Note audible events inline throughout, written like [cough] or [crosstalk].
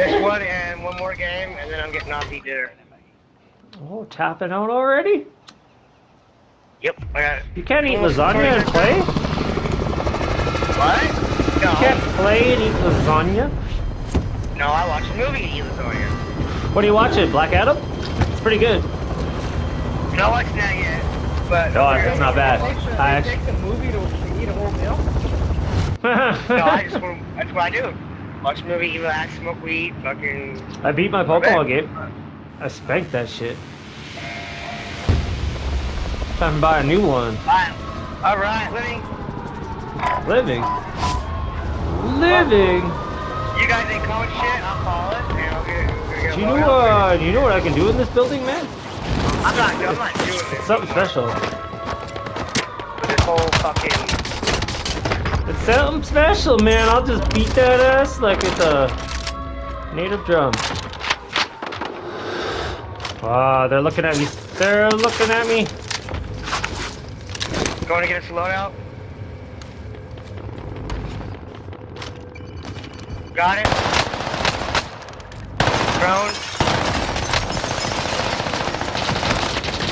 This one and one more game, and then I'm getting off eat dinner. Oh, tapping out already? Yep, I got it. You can't eat lasagna and play? What? No, You can't play and eat lasagna? no, I watched a movie and eat lasagna. What are you watching? Black Adam? It's pretty good. Not watching that yet, but No, it's not bad. I takes a, I it takes a movie to eat a whole meal. [laughs] No, I just want, that's what I do. Watch a movie, relax, smoke weed, fucking. I beat my Pokemon game. I spanked that shit. Time to buy a new one. Alright, alright, living. Living. Living. You guys ain't calling shit, I'm calling. it, I'll get, we'll get Do you know uh, do you know what I can do in this building, man? I'm not, I'm not doing this. Something special. This whole fucking. It's something special, man. I'll just beat that ass like it's a native drum. Wow, they're looking at me. They're looking at me. Going to get us a loadout. Got it. Drone.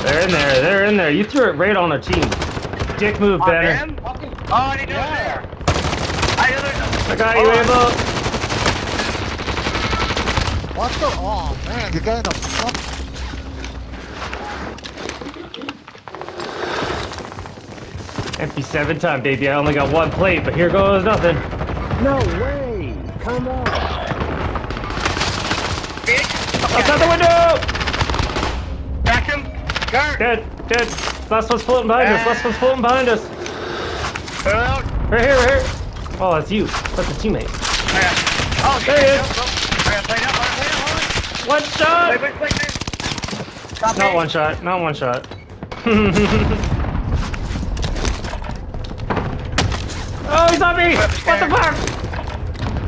They're in there. They're in there. You threw it right on their team. Dick move, Banner. Oh, I didn't know it was there. I know there's a... I got you, Able. What the? Oh man, you got in a fuck. MP7 time, baby. I only got one plate, but here goes nothing. No way! Come on! Bitch. Outside the window! Back him. Guard. Dead, dead. Last one's floating behind us. Last one's floating behind us. Put it out. Right here, right here. Oh, that's you. That's a teammate. I got... Oh. There he is. Go, go. I got played up. I got played up. One shot! Wait, wait, wait, wait. Stop Not it. one shot. Not one shot. [laughs] oh, he's on me! What the fuck?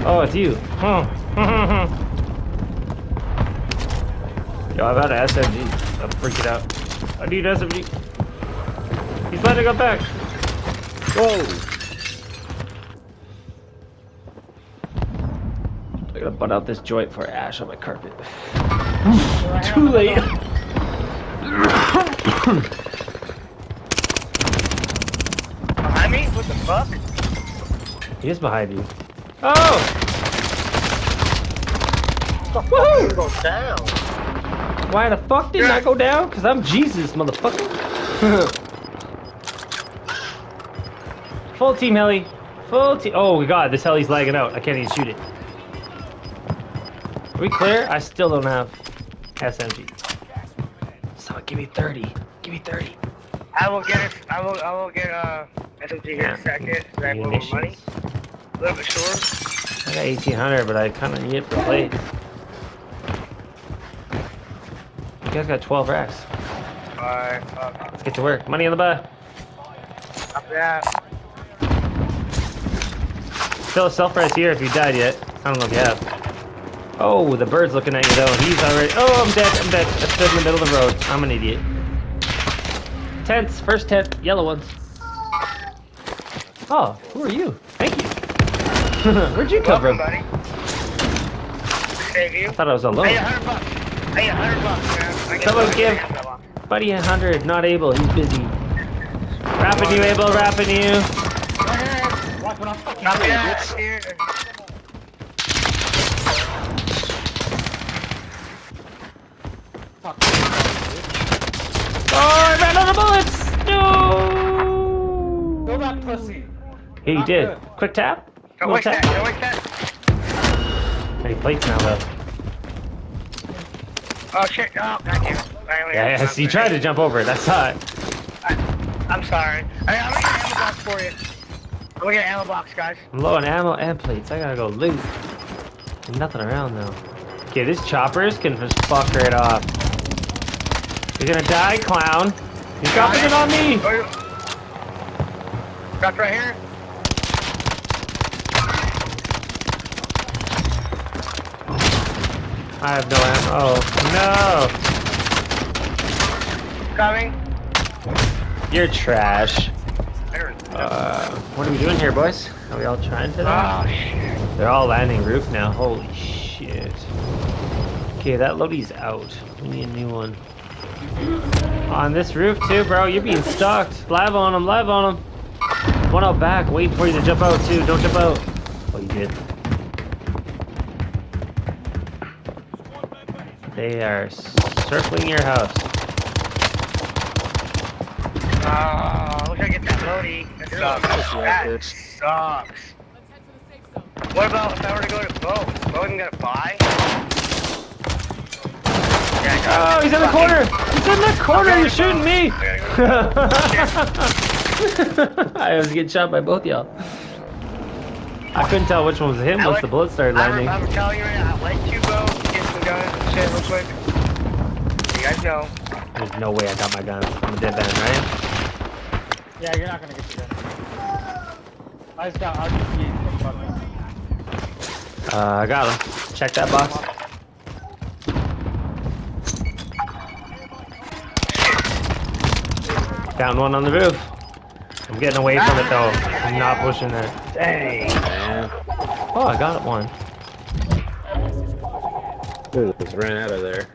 Oh, it's you. Huh. [laughs] Yo, I've had an SMG. I'm freaking out. I need SMG. He's letting up back. Whoa! Gotta butt out this joint for ash on my carpet. [sighs] Too late. Behind me? What the fuck? He is behind you. Oh! Woohoo! Go down. Why the fuck didn't I go down? Cause I'm Jesus, motherfucker. [laughs] Full team heli. Full team. Oh my god, this heli's lagging out. I can't even shoot it. Are we clear? I still don't have SMG. Someone give me 30. Give me 30. I will get it. I will. I will get uh SMG here in a second. So I have a little more money. A little bit short. I got 1800, but I kind of need it for plates. You guys got 12 racks. Alright. Fuck. Let's get to work. Money in the butt. After that. Still a self res here if you died yet. I don't know if you have. Oh, the bird's looking at you though. He's already. Oh, I'm dead. I'm dead. I stood in the middle of the road. I'm an idiot. Tents. First tent. Yellow ones. Oh, who are you? Thank you. [laughs] Where'd you come Welcome, from? buddy. Save you. I thought I was alone. Hey, a hundred bucks. Hey, a hundred bucks, man. Someone give- Buddy, a hundred. Not able. He's busy. Rapping you, Abel. Rapping you. Go ahead. Watch when I'm fucking Not doing bad. it. Here. Fuck. Oh, I ran out of bullets. No. Go that pussy. He Not did. good. Quick tap. Don't Little waste that. tap. Don't waste that. Any plates now though? Oh shit. Oh, goddamn. I only Yeah, have yes, you tried to jump over it. That's hot. I, I'm sorry. I, I'm gonna get an ammo box for you. I'm gonna get an ammo box, guys. I'm low on ammo and plates. I gotta go loot. There's nothing around though. Okay, these choppers can just fuck right off. You're gonna die, clown. He's dropping it on me. Oh, Dropped right here. I have no ammo. Oh Coming. no! You're trash. Uh, what are we doing here, boys? Are we all trying to Oh shit. They're all landing roof now. Holy shit. Okay, that Lodi's out. We need a new one. On this roof too, bro. You're being stalked. Live on him, live on him. One out back. Wait for you to jump out too. Don't jump out. Oh, you did. They are circling your house. Oh, I wish I get that Lodi. That sucks. That sucks. What about if I were to go to Bo? Bo even got a buy? Oh, he's in the corner! He's in the corner! You're shooting me! [laughs] I was getting shot by both y'all. I couldn't tell which one was him once the bullets started landing. I'm, I'm telling you right now, I let you go get some guns and shit real quick. You guys know. There's no way I got my guns. I'm a dead man, right? Yeah, you're not gonna get your gun. I just got RPG. Uh, I got him. Check that box. Found one on the roof. I'm getting away from it though. I'm not pushing it. Dang. Oh, I got one. Dude, just ran out of there.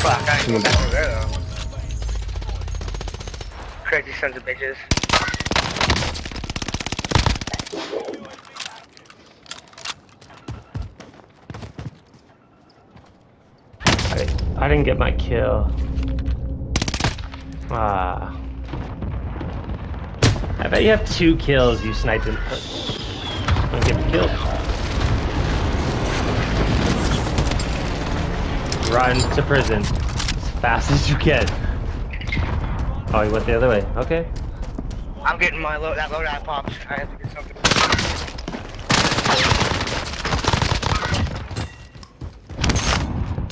Fuck, I ain't hmm. going back over there though. Crazy sons of bitches. I, I didn't get my kill. Ah. I bet you have two kills, you sniped him. Don't get killed. Run to prison as fast as you can. Oh, he went the other way. Okay. I'm getting my load, that loadout popped. I have to get something.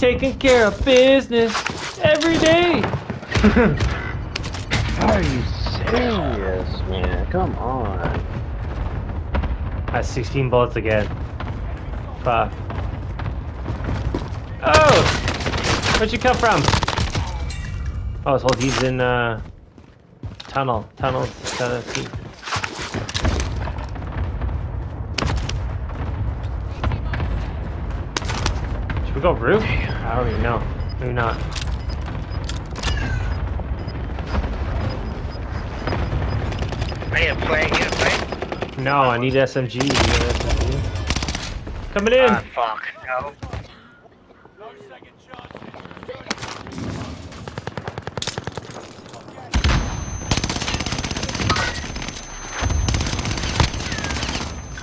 Taking care of business every day. [laughs] Are you serious, man? Come on. That's 16 bullets again. Fuck. Oh! Where'd you come from? Oh, so he's in, uh... Tunnel. Tunnel. Tunnel. Should we go roof? I don't even know. Maybe not. I need a plane, you a plane? No, I need SMG. SMG? Coming in! Ah, fuck. No.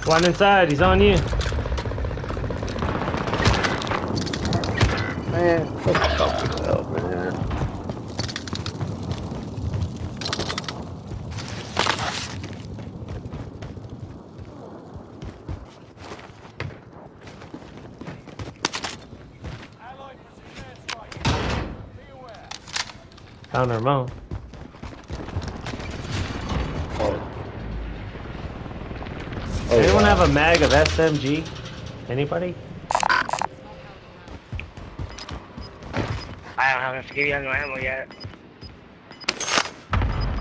One inside, he's on you. Man, fuck man. Found Ramon. Oh. oh. Anyone wow. have a mag of SMG? Anybody? I don't have to give you no ammo yet.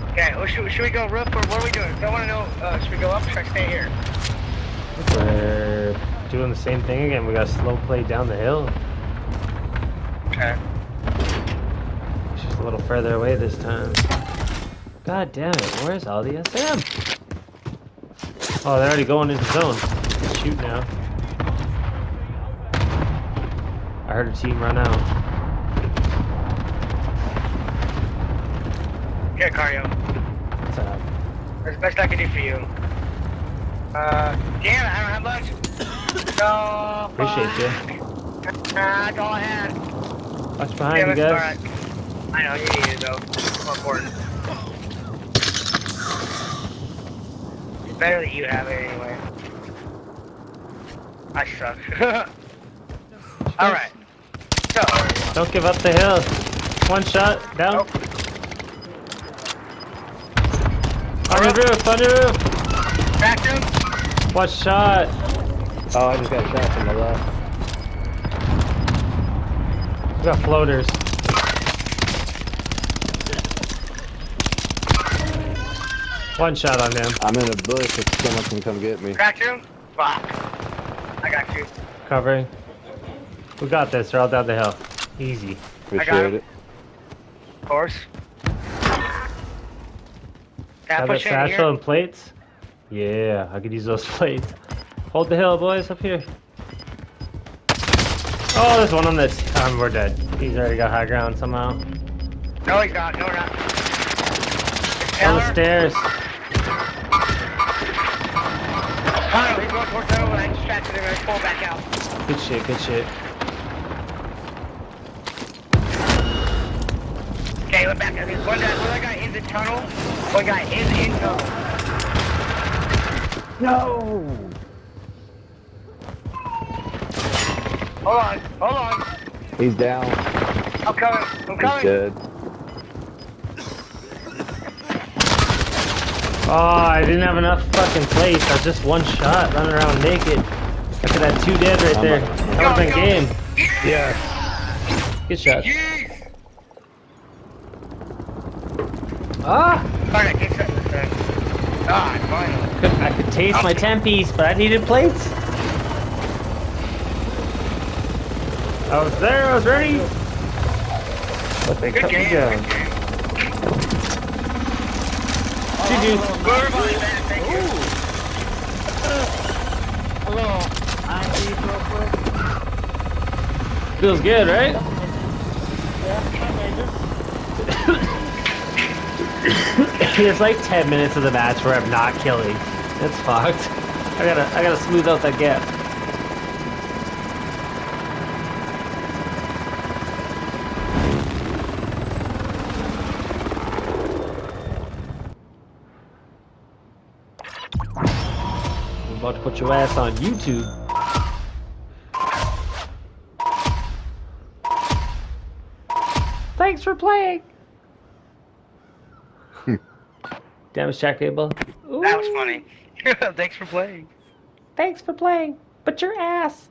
Okay, well, should, should we go roof or what are we doing? I want to know, uh, should we go up or should I stay here? We're doing the same thing again. We got slow play down the hill. Okay. It's just a little further away this time. God damn it, where's all the SM? Oh, they're already going into zone. Shoot now. I heard a team run out. Here, Cario. What's up? That's the best I can do for you. Uh, damn I don't have much. [coughs] No. Appreciate you. Ah, go ahead. Watch behind Damn you guys. alright. I know, you need it though. It's more important. It's better that you have it anyway. I suck. [laughs] Alright. So, Don't give up the hill. One shot, down. Nope. On your roof, on your roof! Cracked him! What shot? Oh, I just got shot from the left. We got floaters. One shot on him. I'm in a bush if someone can come get me. Cracked him? Fuck. I got you. Covering. We got this. They're all down the hill. Easy. Appreciate it. Of course. Have a satchel here. and plates? Yeah, I could use those [laughs] plates. Hold the hill, boys, up here. Oh, there's one on this. Um, we're dead. He's already got high ground somehow. No, he's not. No, we're not. On the stairs. Connor, he's going towards the. I distracted him and I pulled back out. Good shit, good shit. Okay, we're back. One guy, one guy in the tunnel. One guy is in tunnel. No! Hold on, hold on. He's down. I'm coming. I'm He's coming. dead. Oh, I didn't have enough fucking place. I was just one shot running around naked. I could have two dead right there. That would have been Go, go. game. Yeah. Good shot. Ah! Alright, get set. Ah, finally. Could, I could taste my 10 piece, but I needed plates. I was there, I was ready. But they Good cut me down. Good game. GG. Whoever bought that, thank. Hello. Steve. Feels good, right? [laughs] There's like 10 minutes of the match where I'm not killing. It's fucked. I gotta, I gotta smooth out that gap. I'm about to put your ass on YouTube. Thanks for playing. Damage check table. That was funny. [laughs] Thanks for playing. Thanks for playing. But your ass.